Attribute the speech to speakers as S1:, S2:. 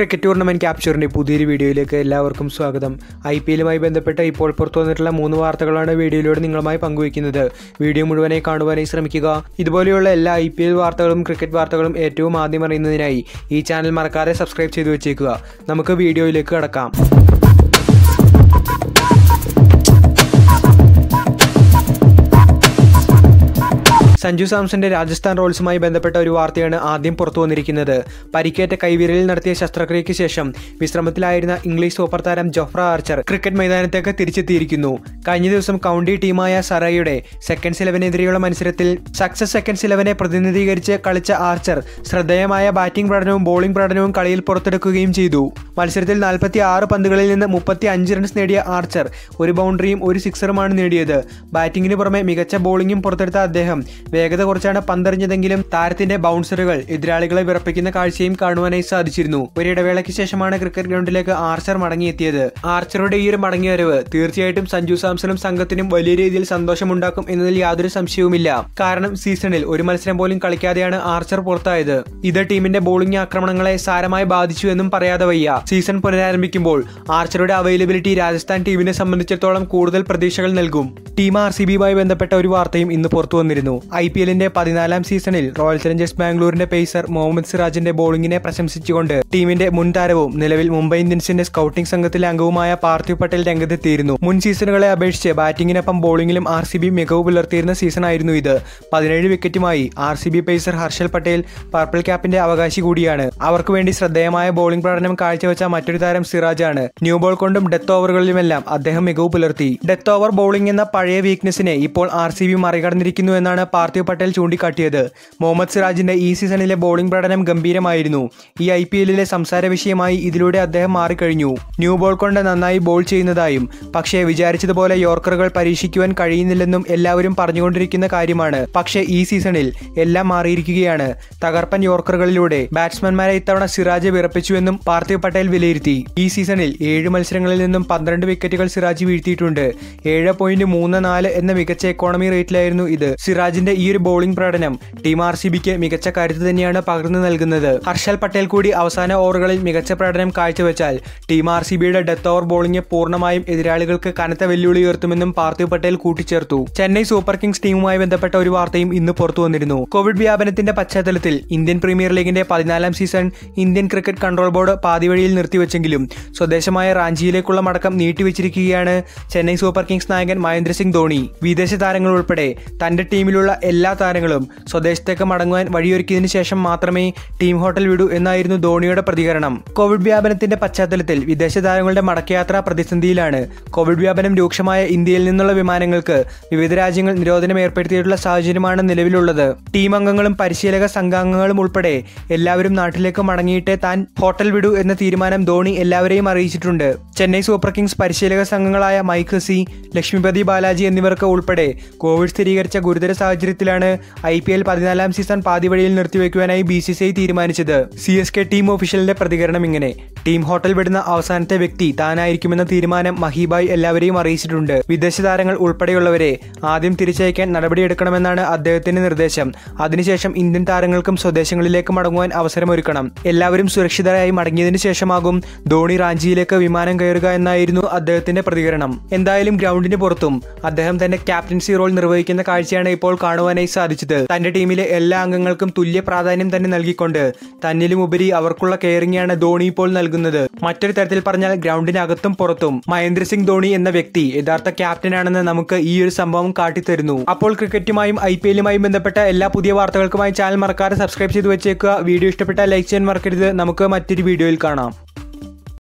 S1: Cricket tournament ക്യാപ്ചറിന്റെ പുതിയൊരു വീഡിയോയിലേക്ക് എല്ലാവർക്കും സ്വാഗതം. ഐ പി എല്ലുമായി ബന്ധപ്പെട്ട് ഇപ്പോൾ പുറത്തു വന്നിട്ടുള്ള മൂന്ന് വാർത്തകളാണ് വീഡിയോയിലൂടെ നിങ്ങളുമായി പങ്കുവയ്ക്കുന്നത്. വീഡിയോ മുഴുവനായി കാണുവാനായി ശ്രമിക്കുക. ഇതുപോലെയുള്ള എല്ലാ ഐ പി എൽ വാർത്തകളും ക്രിക്കറ്റ് വാർത്തകളും ഏറ്റവും ആദ്യം അറിയുന്നതിനായി ഈ ചാനൽ മറക്കാതെ സബ്സ്ക്രൈബ് ചെയ്തു വെച്ചേക്കുക. നമുക്ക് വീഡിയോയിലേക്ക് കടക്കാം. സഞ്ജു സാംസന്റെ രാജസ്ഥാൻ റോയൽസുമായി ബന്ധപ്പെട്ട ഒരു വാർത്തയാണ് ആദ്യം പുറത്തു വന്നിരിക്കുന്നത് പരിക്കേറ്റ കൈവിരലിൽ നടത്തിയ ശസ്ത്രക്രിയയ്ക്ക് ശേഷം വിശ്രമത്തിലായിരുന്ന ഇംഗ്ലീഷ് സൂപ്പർ താരം ജോഫ്ര ആർച്ചർ ക്രിക്കറ്റ് മൈതാനത്തേക്ക് തിരിച്ചെത്തിയിരിക്കുന്നു. കഴിഞ്ഞ ദിവസം കൗണ്ടി ടീമായ സറയുടെ സെക്കൻഡ്സ് ഇലവനെതിരെയുള്ള മത്സരത്തിൽ സക്സസ് സെക്കൻഡ്സ് ഇലവനെ പ്രതിനിധീകരിച്ച് കളിച്ച ആർച്ചർ ശ്രദ്ധേയമായ ബാറ്റിംഗ് പ്രകടനവും ബോളിംഗ് പ്രകടനവും കളിയിൽ പുറത്തെടുക്കുകയും ചെയ്തു. മത്സരത്തിൽ നാൽപ്പത്തി ആറ് പന്തുകളിൽ നിന്ന് മുപ്പത്തി അഞ്ച് റൺസ് നേടിയ ആർച്ചർ ഒരു ബൗണ്ടറിയും ഒരു സിക്സറുമാണ് നേടിയത്. ബാറ്റിംഗിന് പുറമെ മികച്ച ബോളിംഗും പുറത്തെടുത്ത അദ്ദേഹം വേഗത കുറച്ചാണ് പന്തെറിഞ്ഞതെങ്കിലും താരത്തിന്റെ ബൗൺസറുകൾ എതിരാളികളെ വിറപ്പിക്കുന്ന കാഴ്ചയും കാണുവാനായി സാധിച്ചിരുന്നു. ഒരിടവേളയ്ക്ക് ശേഷമാണ് ക്രിക്കറ്റ് ഗ്രൗണ്ടിലേക്ക് ആർച്ചർ മടങ്ങിയെത്തിയത്. ആർച്ചറുടെ ഈ ഒരു മടങ്ങിവരവ് തീർച്ചയായിട്ടും സഞ്ജു സാംസണും സംഘത്തിനും വലിയ രീതിയിൽ സന്തോഷമുണ്ടാക്കും എന്നതിൽ യാതൊരു സംശയവുമില്ല. കാരണം സീസണിൽ ഒരു മത്സരം പോലും കളിക്കാതെയാണ് ആർച്ചർ പുറത്തായത്. ഇത് ടീമിന്റെ ബോളിംഗ് ആക്രമണങ്ങളെ സാരമായി ബാധിച്ചു എന്നും പറയാതെ വയ്യ. സീസൺ പുനരാരംഭിക്കുമ്പോൾ ആർച്ചറുടെ അവൈലബിലിറ്റി രാജസ്ഥാൻ ടീമിനെ സംബന്ധിച്ചിടത്തോളം കൂടുതൽ പ്രതീക്ഷകൾ നൽകും. ടീം ആർ സി ബിയുമായി ബന്ധപ്പെട്ട ഒരു വാർത്തയും ഇന്ന് പുറത്തു വന്നിരുന്നു. പി എല്ലിന്റെ പതിനാലാം സീസണിൽ റോയൽ ചലഞ്ചേഴ്സ് ബാംഗ്ലൂരിന്റെ പേസർ മുഹമ്മദ് സിറാജിന്റെ ബോളിംഗിനെ പ്രശംസിച്ചുകൊണ്ട് ടീമിന്റെ മുൻ താരവും നിലവിൽ മുംബൈ ഇന്ത്യൻസിന്റെ സ്കൌട്ടിംഗ് സംഘത്തിലെ അംഗവുമായ പാർത്ഥിവ് പട്ടേൽ രംഗത്തെത്തിയിരുന്നു. മുൻ സീസണുകളെ അപേക്ഷിച്ച് ബാറ്റിംഗിനൊപ്പം ബോളിംഗിലും ആർ സി ബി മികവ് പുലർത്തിയിരുന്ന സീസണായിരുന്നു ഇത്. പതിനേഴ് വിക്കറ്റുമായി R C B pacer Harshal Patel purple ക്യാപ്പിന്റെ അവകാശി കൂടിയാണ്. അവർക്ക് വേണ്ടി ശ്രദ്ധേയമായ ബോളിംഗ് പ്രകടനം കാഴ്ചവെച്ച മറ്റൊരു താരം സിറാജാണ്. ന്യൂ ബോൾ കൊണ്ടും ഡെത്ത് ഓവറുകളിലുമെല്ലാം അദ്ദേഹം മികവ് പുലർത്തി. ഡെത്ത് ഓവർ ബോളിംഗ് എന്ന പഴയ വീക്ക്നെസ്സിനെ ഇപ്പോൾ ആർ സി ബി മറികടന്നിരിക്കുന്നു എന്നാണ് പാർത്ഥിവ് പട്ടേൽ ചൂണ്ടിക്കാട്ടിയത്. മുഹമ്മദ് സിറാജിന്റെ ഈ സീസണിലെ ബോളിംഗ് പ്രകടനം ഗംഭീരമായിരുന്നു. ഈ ഐ പി എല്ലിലെ സംസാര വിഷയമായി ഇതിലൂടെ അദ്ദേഹം മാറിക്കഴിഞ്ഞു. ന്യൂ ബോൾ കൊണ്ട് നന്നായി ബോൾ ചെയ്യുന്നതായും പക്ഷേ വിചാരിച്ചതുപോലെ യോർക്കറുകൾ പരീക്ഷിക്കുവാൻ കഴിയുന്നില്ലെന്നും എല്ലാവരും പറഞ്ഞുകൊണ്ടിരിക്കുന്ന കാര്യമാണ്. പക്ഷേ ഈ സീസണിൽ എല്ലാം മാറിയിരിക്കുകയാണ്. തകർപ്പൻ യോർക്കറുകളിലൂടെ ബാറ്റ്സ്മാൻമാരെ ഇത്തവണ സിറാജ് വിറപ്പിച്ചുവെന്നും പാർത്ഥിവ് പട്ടേൽ വിലയിരുത്തി. ഈ സീസണിൽ ഏഴ് മത്സരങ്ങളിൽ നിന്നും പന്ത്രണ്ട് വിക്കറ്റുകൾ സിറാജ് വീഴ്ത്തിയിട്ടുണ്ട്. ഏഴ് പോയിന്റ് മൂന്ന് നാല് എന്ന മികച്ച എക്കോണമി റേറ്റിലായിരുന്നു ഇത്. സിറാജിന്റെ ഈ ഒരു ബോളിംഗ് പ്രകടനം ടീം ആർ സി ബിക്ക് മികച്ച കരുത്ത് തന്നെയാണ് പകർന്നു നൽകുന്നത്. ഹർഷൽ പട്ടേൽ കൂടി അവസാന ഓവറുകളിൽ മികച്ച പ്രകടനം കാഴ്ചവെച്ചാൽ ടീം ആർ സി ബിയുടെ ഡെത്ത് ഓവർ ബോളിംഗ് പൂർണമായും എതിരാളികൾക്ക് കനത്ത വെല്ലുവിളി ഉയർത്തുമെന്നും പാർത്ഥിവ് പട്ടേൽ കൂട്ടിച്ചേർത്തു. ചെന്നൈ സൂപ്പർ കിങ്സ് ടീമുമായി ബന്ധപ്പെട്ട ഒരു വാർത്തയും ഇന്ന് പുറത്തു വന്നിരുന്നു. കോവിഡ് വ്യാപനത്തിന്റെ പശ്ചാത്തലത്തിൽ ഇന്ത്യൻ പ്രീമിയർ ലീഗിന്റെ പതിനാലാം season Indian cricket control board പാതിവഴിയിൽ നിർത്തിവെച്ചെങ്കിലും സ്വദേശമായ റാഞ്ചിയിലേക്കുള്ള മടക്കം നീട്ടിവെച്ചിരിക്കുകയാണ് ചെന്നൈ സൂപ്പർ കിങ്സ് നായകൻ മഹേന്ദ്ര സിംഗ് ധോണി. വിദേശ താരങ്ങൾ ഉൾപ്പെടെ തന്റെ ടീമിലുള്ള എല്ലാ താരങ്ങളും സ്വദേശത്തേക്ക് മടങ്ങുവാൻ വഴിയൊരുക്കിയതിനു ശേഷം മാത്രമേ ടീം ഹോട്ടൽ വിടൂ എന്നായിരുന്നു ധോണിയുടെ പ്രതികരണം. കോവിഡ് വ്യാപനത്തിന്റെ പശ്ചാത്തലത്തിൽ വിദേശ താരങ്ങളുടെ മടക്കയാത്ര പ്രതിസന്ധിയിലാണ് കോവിഡ് വ്യാപനം രൂക്ഷമായ ഇന്ത്യയിൽ നിന്നുള്ള വിമാനങ്ങൾക്ക് വിവിധ രാജ്യങ്ങൾ നിരോധനം ഏർപ്പെടുത്തിയിട്ടുള്ള സാഹചര്യമാണ് നിലവിലുള്ളത്. ടീം അംഗങ്ങളും പരിശീലക സംഘാംഗങ്ങളും ഉൾപ്പെടെ എല്ലാവരും നാട്ടിലേക്ക് മടങ്ങിയിട്ടേ താൻ ഹോട്ടൽ വിടൂ എന്ന തീരുമാനം ധോണി എല്ലാവരെയും അറിയിച്ചിട്ടുണ്ട്. ചെന്നൈ സൂപ്പർ കിങ്സ് പരിശീലക സംഘങ്ങളായ മൈക്ക് സി ലക്ഷ്മിപതി ബാലാജി എന്നിവർക്ക് ഉൾപ്പെടെ കോവിഡ് സ്ഥിരീകരിച്ച ഗുരുതര സാഹചര്യത്തിലാണ് ഐ പി എൽ പതിനാലാം സീസൺ പാതിവഴിയിൽ നിർത്തിവെക്കുവാനായി ബി സി സി ഐ തീരുമാനിച്ചത്. സി എസ് കെ ടീം ഓഫീഷ്യലിന്റെ പ്രതികരണം ഇങ്ങനെ. ടീം ഹോട്ടൽ വിടുന്ന അവസാനത്തെ വ്യക്തി താനായിരിക്കുമെന്ന തീരുമാനം മഹീബായ് എല്ലാവരെയും അറിയിച്ചിട്ടുണ്ട്. വിദേശ താരങ്ങൾ ഉൾപ്പെടെയുള്ളവരെ ആദ്യം തിരിച്ചയക്കാൻ നടപടിയെടുക്കണമെന്നാണ് അദ്ദേഹത്തിന്റെ നിർദ്ദേശം. അതിനുശേഷം ഇന്ത്യൻ താരങ്ങൾക്കും സ്വദേശങ്ങളിലേക്ക് മടങ്ങുവാൻ അവസരമൊരുക്കണം. എല്ലാവരും സുരക്ഷിതരായി മടങ്ങിയതിനു ശേഷമാകും ധോണി റാഞ്ചിയിലേക്ക് വിമാനം കയറുക എന്നായിരുന്നു അദ്ദേഹത്തിന്റെ പ്രതികരണം. എന്തായാലും ഗ്രൗണ്ടിന് പുറത്തും അദ്ദേഹം തന്റെ ക്യാപ്റ്റൻസി റോൾ നിർവഹിക്കുന്ന കാഴ്ചയാണ് ഇപ്പോൾ കാണുവാനായി സാധിച്ചത്. തന്റെ ടീമിലെ എല്ലാ അംഗങ്ങൾക്കും തുല്യ പ്രാധാന്യം തന്നെ നൽകിക്കൊണ്ട് തന്നിലും ഉപരി അവർക്കുള്ള കെയറിംഗാണ് ധോണി ഇപ്പോൾ നൽകുന്നത്. മറ്റൊരു തരത്തിൽ പറഞ്ഞാൽ ഗ്രൗണ്ടിനകത്തും പുറത്തും. മഹേന്ദ്ര സിംഗ് ധോണി എന്ന വ്യക്തി യഥാർത്ഥ ക്യാപ്റ്റനാണെന്ന് നമുക്ക് ഈ ഒരു സംഭവം കാട്ടിത്തരുന്നു. അപ്പോൾ ക്രിക്കറ്റുമായും ഐ പി എല്ലുമായും ബന്ധപ്പെട്ട എല്ലാ പുതിയ വാർത്തകൾക്കുമായി ചാനൽ മറക്കാതെ സബ്സ്ക്രൈബ് ചെയ്ത് വെച്ചേക്കുക. വീഡിയോ ഇഷ്ടപ്പെട്ടാൽ ലൈക്ക് ചെയ്യാൻ മറക്കരുത്. നമുക്ക് മറ്റൊരു വീഡിയോയിൽ കാണാം.